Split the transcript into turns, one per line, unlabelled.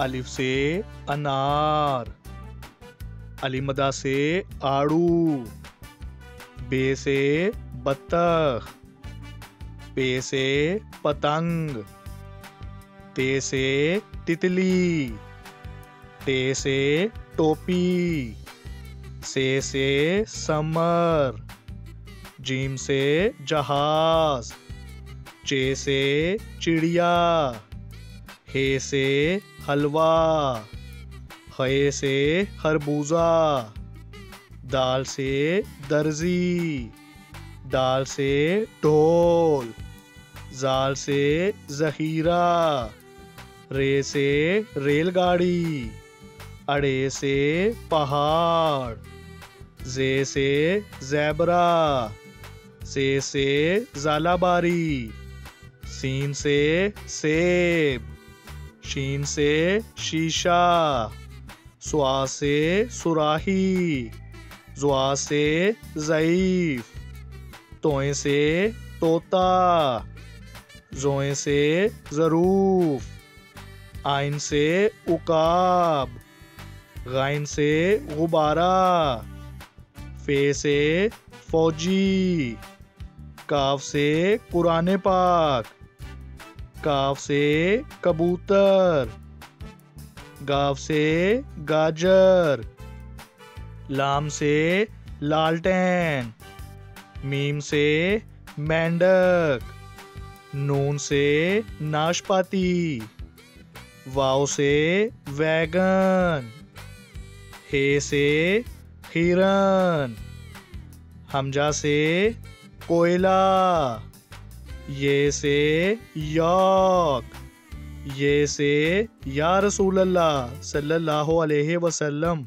अलिफ से अनार, अलीमदा से आड़ू, बे से बत्तख, पे से पतंग, ते से तितली टे से टोपी, से से समर, जीम से जहाज़ चे से चिड़िया। हे से हलवा, हे से खरबूजा, दाल से दर्जी, दाल से ढोल, जाल से जहीरा, रे से रेलगाड़ी, अड़े से पहाड़, जे से जैबरा से से जालाबारी, सीन से सेब। शीन से शीशा, सुआ से सुराही, जुआ से ज़ईफ, तोए से तोता, जोए से ज़रूफ, आइन से उकाब, गाइन से गुबारा फे से फौजी काफ से कुरान पाक। काफ से कबूतर, गाव से गाजर, लाम से लालटेन, मीम से मेंढक, नून से नाशपाती वाव से वैगन, हे से हिरन, हमजा से कोयला। ये से याक ये से या रसूल अल्लाह सल्लल्लाहु अलैहि वसल्लम।